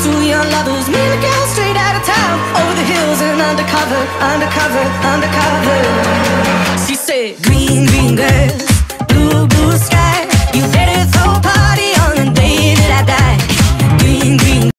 two young lovers, me and a girl straight out of town, over the hills and undercover, undercover, undercover. She said, Green, green girl.